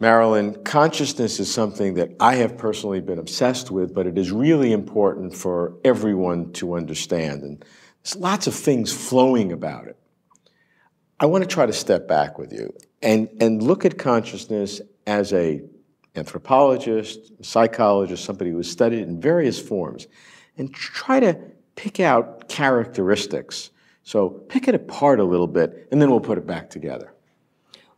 Marilyn, consciousness is something that I have personally been obsessed with, but it is really important for everyone to understand. And there's lots of things flowing about it. I want to try to step back with you and, and look at consciousness as a anthropologist, psychologist, somebody who has studied it in various forms, and try to pick out characteristics. So pick it apart a little bit, and then we'll put it back together.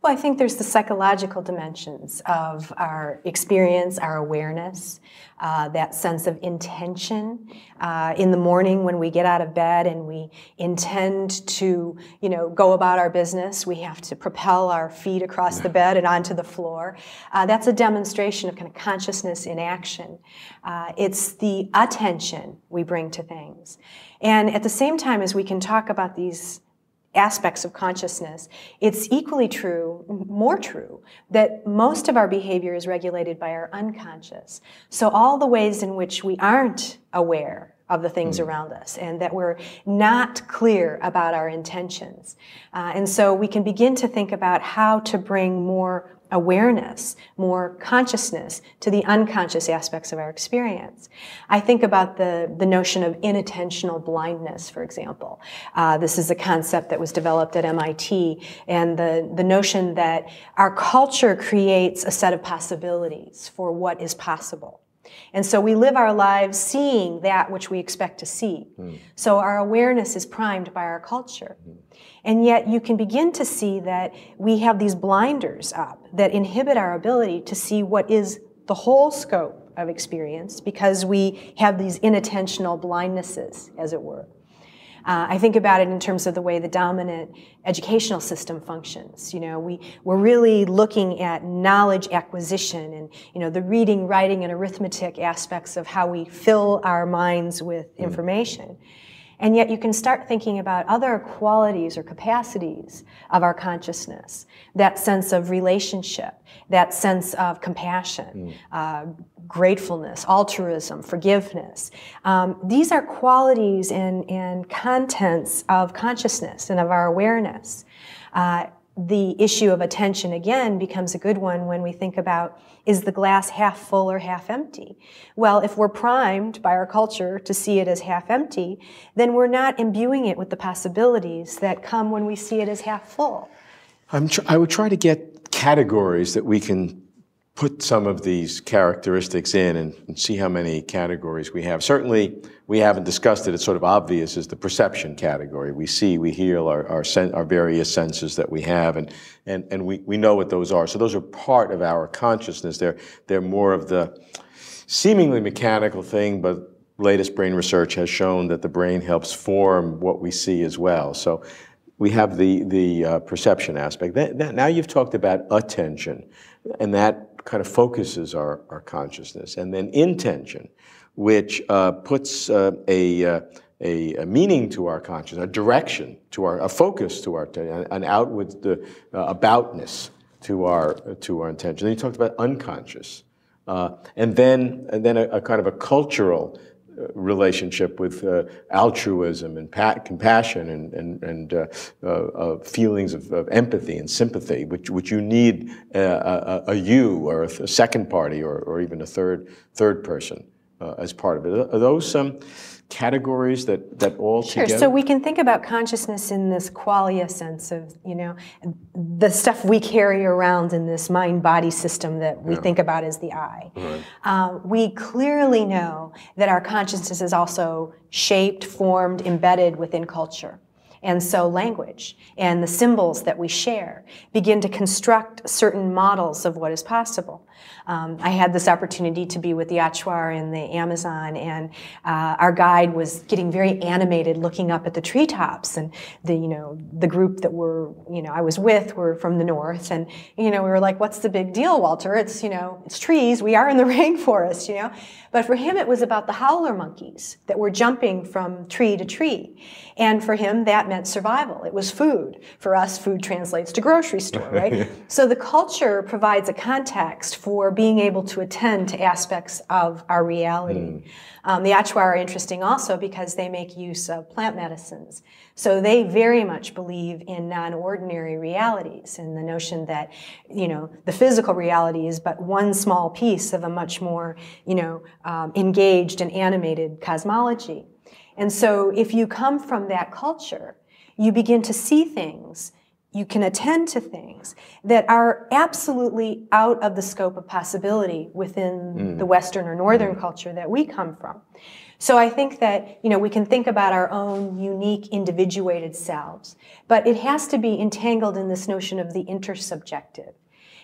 Well, I think there's the psychological dimensions of our experience, our awareness, uh, that sense of intention uh, in the morning when we get out of bed and we intend to, you know, go about our business. We have to propel our feet across the bed and onto the floor. Uh, that's a demonstration of kind of consciousness in action. Uh, it's the attention we bring to things, and at the same time as we can talk about these aspects of consciousness, it's equally true, more true, that most of our behavior is regulated by our unconscious. So all the ways in which we aren't aware of the things mm. around us and that we're not clear about our intentions. Uh, and so we can begin to think about how to bring more awareness, more consciousness to the unconscious aspects of our experience. I think about the, the notion of inattentional blindness, for example. Uh, this is a concept that was developed at MIT, and the, the notion that our culture creates a set of possibilities for what is possible. And so we live our lives seeing that which we expect to see. Mm. So our awareness is primed by our culture. Mm. And yet you can begin to see that we have these blinders up that inhibit our ability to see what is the whole scope of experience because we have these inattentional blindnesses, as it were. Uh, I think about it in terms of the way the dominant educational system functions. You know, we, we're really looking at knowledge acquisition and, you know, the reading, writing, and arithmetic aspects of how we fill our minds with hmm. information. And yet you can start thinking about other qualities or capacities of our consciousness. That sense of relationship, that sense of compassion, mm. uh, gratefulness, altruism, forgiveness. Um, these are qualities and, and contents of consciousness and of our awareness. Uh, the issue of attention again becomes a good one when we think about is the glass half full or half empty? Well, if we're primed by our culture to see it as half empty, then we're not imbuing it with the possibilities that come when we see it as half full. i would try to get categories that we can put some of these characteristics in and, and, see how many categories we have. Certainly, we haven't discussed it. It's sort of obvious is the perception category. We see, we hear our, our, sen- our various senses that we have, and, and, and we, we know what those are. So those are part of our consciousness. They're, they're more of the seemingly mechanical thing, but latest brain research has shown that the brain helps form what we see as well. So we have the, the uh, perception aspect. That, that, now you've talked about attention, and that kind of focuses our, our consciousness. And then intention, which uh, puts uh, a, uh, a, a, meaning to our consciousness, a direction to our, a focus to our, an outward the, uh, aboutness to our, to our intention. Then you talked about unconscious. Uh, and then, and then a, a kind of a cultural relationship with uh, altruism and compassion and, and, and uh, uh, uh, feelings of, of, empathy and sympathy, which, which you need uh, a, a, you or a, second party or, or even a third, third person uh, as part of it. Are those some categories that, that all sure. Together? So we can think about consciousness in this qualia sense of, you know, the stuff we carry around in this mind-body system that we yeah. think about as the I. Right. Uh, we clearly know that our consciousness is also shaped, formed, embedded within culture. And so language and the symbols that we share begin to construct certain models of what is possible. Um, I had this opportunity to be with the Achuar in the Amazon, and uh, our guide was getting very animated, looking up at the treetops. And the you know the group that were you know I was with were from the north, and you know we were like, "What's the big deal, Walter? It's you know it's trees. We are in the rainforest, you know." But for him, it was about the howler monkeys that were jumping from tree to tree, and for him, that meant survival. It was food. For us, food translates to grocery store, right? so the culture provides a context for being able to attend to aspects of our reality. Mm. Um, the Achuar are interesting also because they make use of plant medicines. So they very much believe in non-ordinary realities and the notion that, you know, the physical reality is but one small piece of a much more, you know, um, engaged and animated cosmology. And so if you come from that culture, you begin to see things you can attend to things that are absolutely out of the scope of possibility within mm. the Western or Northern mm. culture that we come from. So I think that, you know, we can think about our own unique individuated selves, but it has to be entangled in this notion of the intersubjective.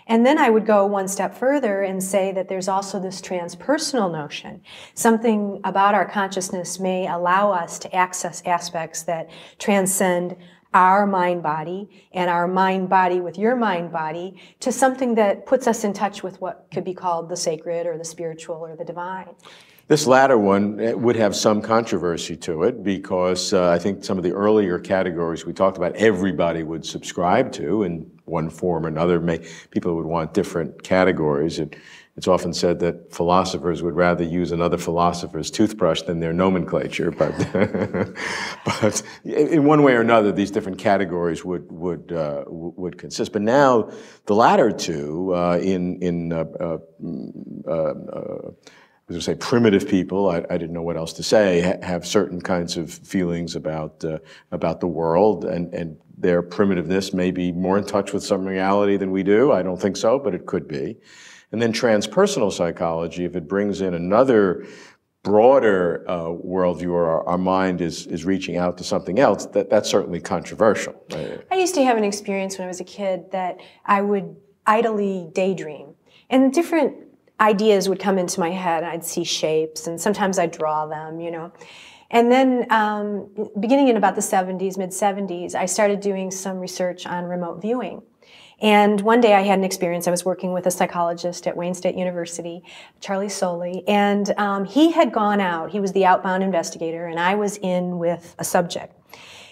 And then I would go one step further and say that there's also this transpersonal notion. Something about our consciousness may allow us to access aspects that transcend our mind body and our mind body with your mind body to something that puts us in touch with what could be called the sacred or the spiritual or the divine. This latter one would have some controversy to it because uh, I think some of the earlier categories we talked about, everybody would subscribe to in one form or another. May, people would want different categories. It's often said that philosophers would rather use another philosopher's toothbrush than their nomenclature, but, but in one way or another, these different categories would, would, uh, would consist. But now, the latter two, uh, in, in uh, uh, uh, uh I say primitive people. I, I, didn't know what else to say. Ha have certain kinds of feelings about uh, about the world, and and their primitiveness may be more in touch with some reality than we do. I don't think so, but it could be. And then transpersonal psychology, if it brings in another broader uh, worldview or our, our, mind is, is reaching out to something else, that, that's certainly controversial. I used to have an experience when I was a kid that I would idly daydream. And different ideas would come into my head. I'd see shapes, and sometimes I'd draw them, you know. And then, um, beginning in about the 70s, mid 70s, I started doing some research on remote viewing. And one day I had an experience. I was working with a psychologist at Wayne State University, Charlie Soley, and um, he had gone out. He was the outbound investigator, and I was in with a subject.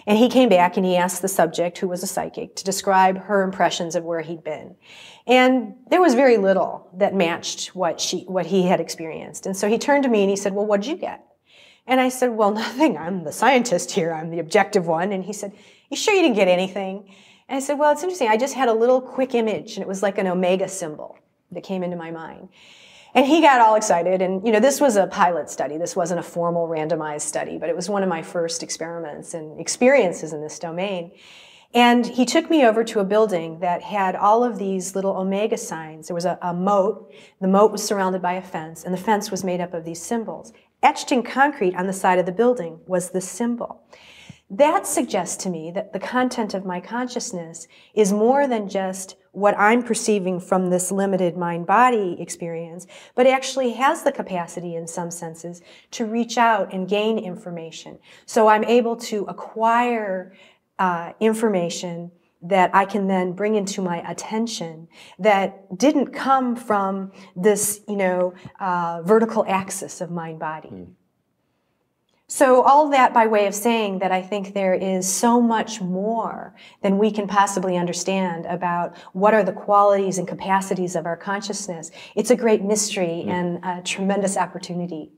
And he came back and he asked the subject, who was a psychic, to describe her impressions of where he'd been. And there was very little that matched what she, what he had experienced. And so he turned to me and he said, well, what'd you get? And I said, well, nothing. I'm the scientist here. I'm the objective one. And he said, you sure you didn't get anything? And I said, well, it's interesting. I just had a little quick image and it was like an omega symbol that came into my mind. And he got all excited. And, you know, this was a pilot study. This wasn't a formal randomized study, but it was one of my first experiments and experiences in this domain. And he took me over to a building that had all of these little omega signs. There was a, a, moat. The moat was surrounded by a fence, and the fence was made up of these symbols. Etched in concrete on the side of the building was the symbol. That suggests to me that the content of my consciousness is more than just what I'm perceiving from this limited mind body experience, but actually has the capacity in some senses to reach out and gain information. So I'm able to acquire uh, information that I can then bring into my attention that didn't come from this, you know, uh, vertical axis of mind body. Mm. So, all that by way of saying that I think there is so much more than we can possibly understand about what are the qualities and capacities of our consciousness. It's a great mystery mm. and a tremendous opportunity